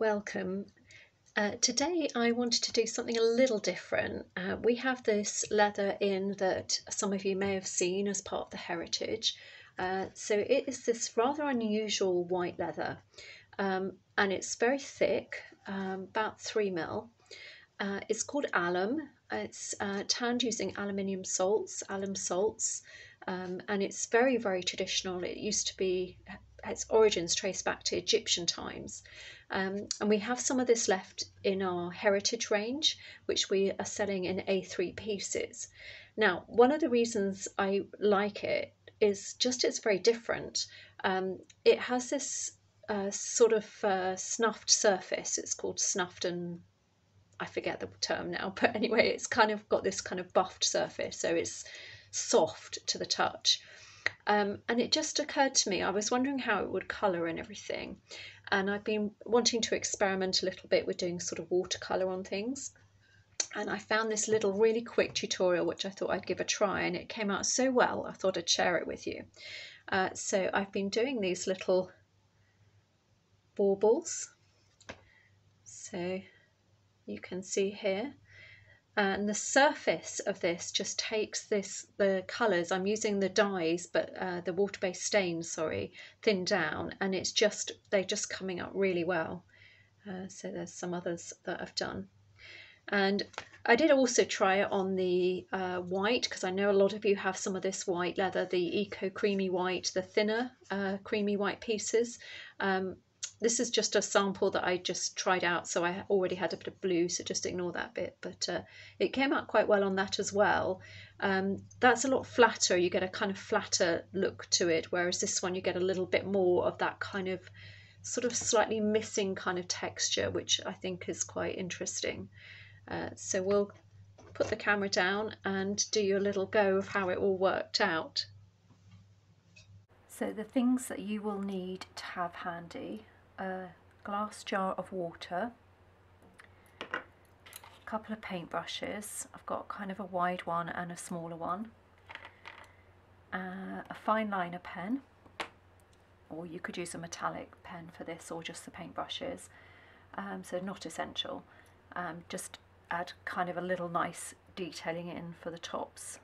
welcome. Uh, today I wanted to do something a little different. Uh, we have this leather in that some of you may have seen as part of the heritage. Uh, so it is this rather unusual white leather um, and it's very thick, um, about three mil. Uh, it's called alum. It's uh, tanned using aluminium salts, alum salts, um, and it's very, very traditional. It used to be its origins trace back to Egyptian times. Um, and we have some of this left in our heritage range, which we are selling in A3 pieces. Now, one of the reasons I like it is just it's very different. Um, it has this uh, sort of uh, snuffed surface. It's called snuffed and I forget the term now, but anyway, it's kind of got this kind of buffed surface, so it's soft to the touch. Um, and it just occurred to me, I was wondering how it would colour and everything. And I've been wanting to experiment a little bit with doing sort of watercolour on things. And I found this little really quick tutorial which I thought I'd give a try, and it came out so well, I thought I'd share it with you. Uh, so I've been doing these little baubles. So you can see here and the surface of this just takes this the colors i'm using the dyes but uh, the water-based stains sorry thinned down and it's just they're just coming up really well. Uh, so there's some others that i've done. And I did also try it on the uh, white because I know a lot of you have some of this white leather, the Eco Creamy White, the thinner uh, creamy white pieces. Um, this is just a sample that I just tried out, so I already had a bit of blue, so just ignore that bit. But uh, it came out quite well on that as well. Um, that's a lot flatter, you get a kind of flatter look to it, whereas this one you get a little bit more of that kind of sort of slightly missing kind of texture, which I think is quite interesting. Uh, so we'll put the camera down and do you a little go of how it all worked out. So the things that you will need to have handy a glass jar of water, a couple of paintbrushes. I've got kind of a wide one and a smaller one. Uh, a fine liner pen, or you could use a metallic pen for this or just the paintbrushes. Um, so not essential. Um, just add kind of a little nice detailing in for the tops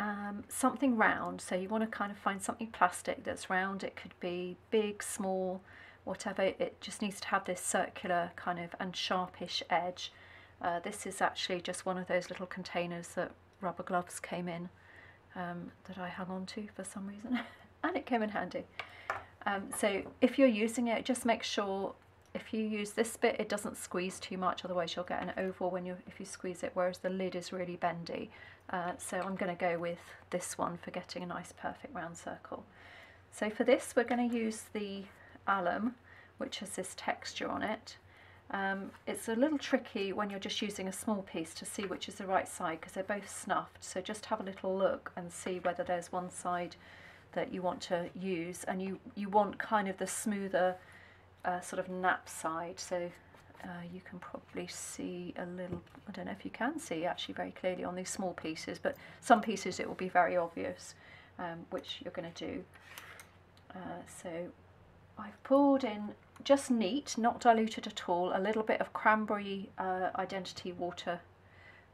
um, something round. So you want to kind of find something plastic that's round. It could be big, small, whatever. It just needs to have this circular kind of and sharpish edge. Uh, this is actually just one of those little containers that rubber gloves came in um, that I hung on to for some reason and it came in handy. Um, so if you're using it, just make sure if you use this bit it doesn't squeeze too much otherwise you'll get an oval when you if you squeeze it whereas the lid is really bendy. Uh, so I'm going to go with this one for getting a nice perfect round circle. So for this we're going to use the alum which has this texture on it. Um, it's a little tricky when you're just using a small piece to see which is the right side because they're both snuffed. So just have a little look and see whether there's one side that you want to use and you you want kind of the smoother uh, sort of nap side so uh, you can probably see a little, I don't know if you can see actually very clearly on these small pieces but some pieces it will be very obvious um, which you're going to do. Uh, so I've poured in just neat, not diluted at all, a little bit of cranberry uh, identity water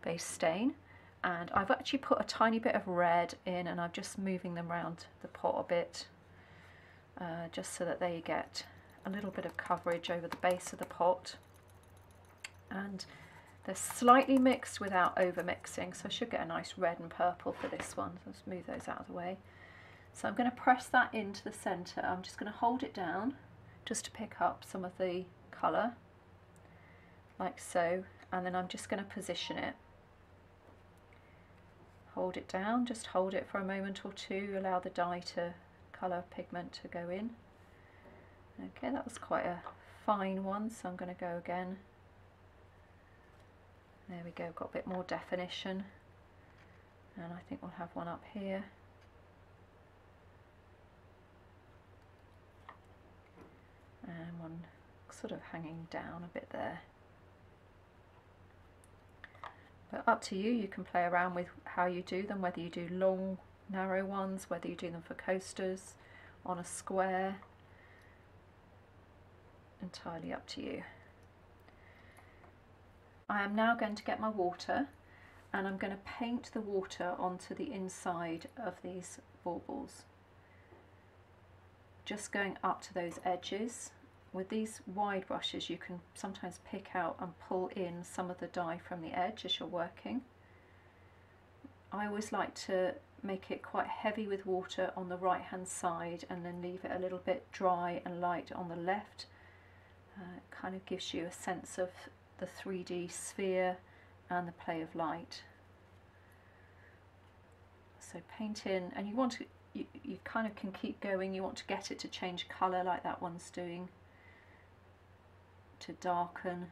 based stain and I've actually put a tiny bit of red in and I'm just moving them around the pot a bit uh, just so that they get a little bit of coverage over the base of the pot. And they're slightly mixed without over mixing so I should get a nice red and purple for this one so let's move those out of the way. So I'm going to press that into the center. I'm just going to hold it down just to pick up some of the colour like so and then I'm just going to position it. Hold it down just hold it for a moment or two allow the dye to colour pigment to go in Okay, that was quite a fine one, so I'm going to go again. There we go, got a bit more definition. And I think we'll have one up here. And one sort of hanging down a bit there. But up to you, you can play around with how you do them, whether you do long, narrow ones, whether you do them for coasters, on a square, entirely up to you. I am now going to get my water and I'm going to paint the water onto the inside of these baubles. Just going up to those edges. With these wide brushes you can sometimes pick out and pull in some of the dye from the edge as you're working. I always like to make it quite heavy with water on the right hand side and then leave it a little bit dry and light on the left. Uh, it kind of gives you a sense of the 3D sphere and the play of light. So paint in, and you want to, you, you kind of can keep going, you want to get it to change colour like that one's doing, to darken.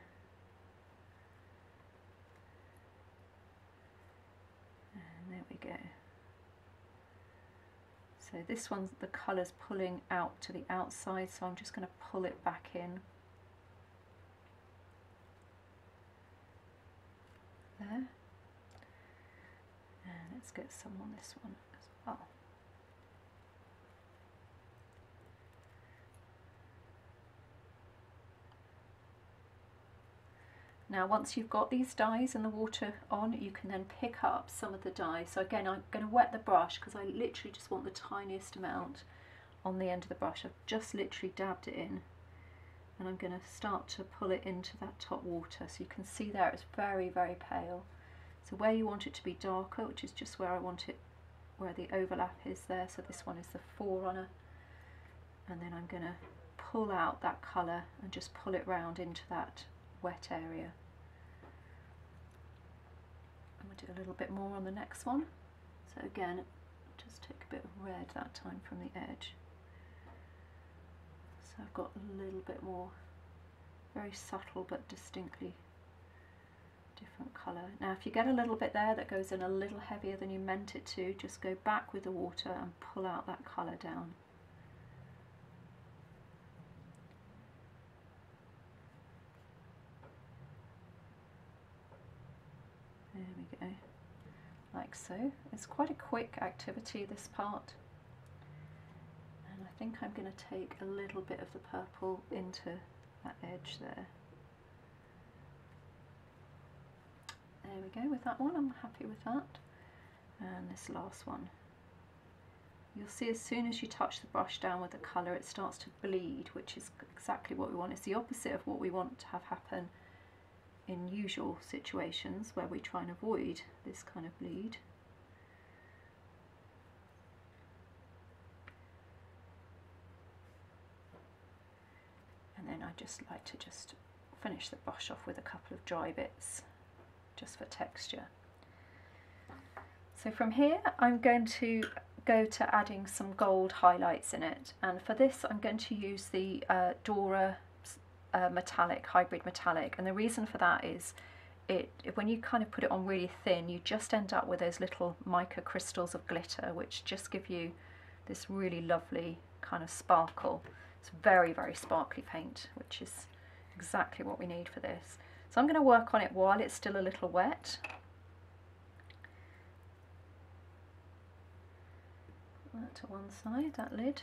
And there we go. So this one's the colour's pulling out to the outside, so I'm just going to pull it back in. There. And let's get some on this one as well. Now once you've got these dyes and the water on, you can then pick up some of the dye. So again, I'm going to wet the brush because I literally just want the tiniest amount on the end of the brush. I've just literally dabbed it in and I'm going to start to pull it into that top water. So you can see there it's very, very pale. So where you want it to be darker, which is just where I want it, where the overlap is there. So this one is the forerunner. And then I'm going to pull out that colour and just pull it round into that wet area. I'm going to do a little bit more on the next one. So again, just take a bit of red that time from the edge. So I've got a little bit more, very subtle but distinctly different colour. Now if you get a little bit there that goes in a little heavier than you meant it to, just go back with the water and pull out that colour down. There we go, like so. It's quite a quick activity this part. And I think I'm going to take a little bit of the purple into that edge there. There we go with that one, I'm happy with that. And this last one. You'll see as soon as you touch the brush down with the colour it starts to bleed, which is exactly what we want. It's the opposite of what we want to have happen in usual situations where we try and avoid this kind of bleed. I just like to just finish the brush off with a couple of dry bits just for texture. So from here I'm going to go to adding some gold highlights in it and for this I'm going to use the uh, Dora uh, metallic, hybrid metallic. And the reason for that is it when you kind of put it on really thin, you just end up with those little mica crystals of glitter, which just give you this really lovely kind of sparkle. It's very, very sparkly paint, which is exactly what we need for this. So I'm going to work on it while it's still a little wet. That to one side, that lid.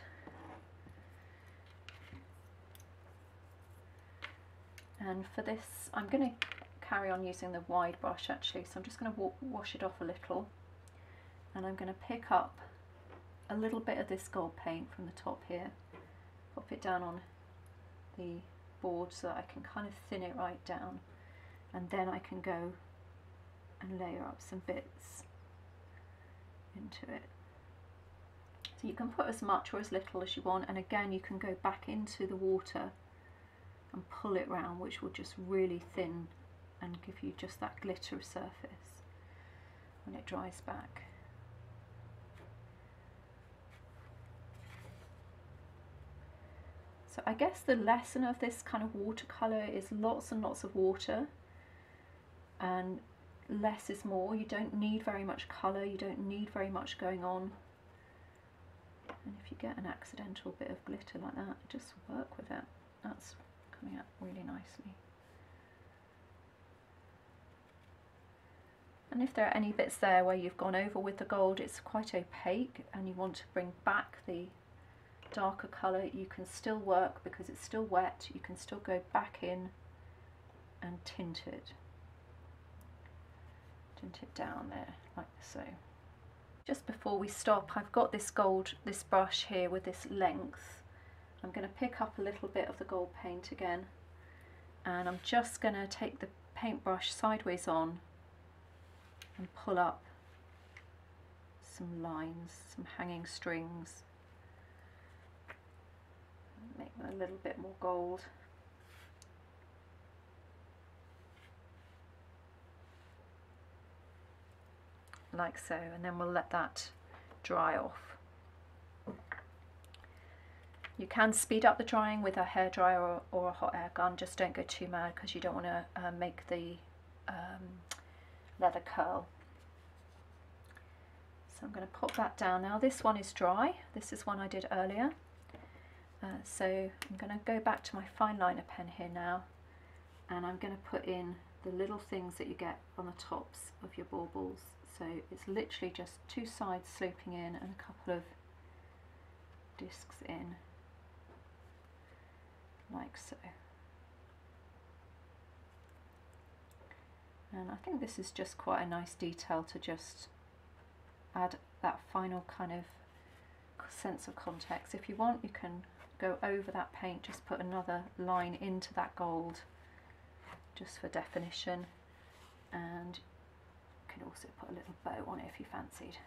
And for this, I'm going to carry on using the wide brush actually, so I'm just going to wash it off a little. And I'm going to pick up a little bit of this gold paint from the top here, pop it down on the board so that I can kind of thin it right down. And then I can go and layer up some bits into it. So you can put as much or as little as you want and again you can go back into the water and pull it round which will just really thin and give you just that glitter surface when it dries back. So I guess the lesson of this kind of watercolour is lots and lots of water and less is more. You don't need very much colour, you don't need very much going on. And if you get an accidental bit of glitter like that, just work with it. That's coming out really nicely. And if there are any bits there where you've gone over with the gold, it's quite opaque and you want to bring back the darker colour you can still work because it's still wet you can still go back in and tint it. Tint it down there like so. Just before we stop I've got this gold this brush here with this length. I'm going to pick up a little bit of the gold paint again and I'm just going to take the paintbrush sideways on and pull up some lines, some hanging strings make them a little bit more gold. Like so, and then we'll let that dry off. You can speed up the drying with a hairdryer or, or a hot air gun, just don't go too mad because you don't want to uh, make the um, leather curl. So I'm going to pop that down now. This one is dry, this is one I did earlier. Uh, so I'm going to go back to my fine liner pen here now and I'm going to put in the little things that you get on the tops of your baubles. So it's literally just two sides sloping in and a couple of discs in like so. And I think this is just quite a nice detail to just add that final kind of sense of context. If you want you can go over that paint, just put another line into that gold just for definition and you can also put a little bow on it if you fancied.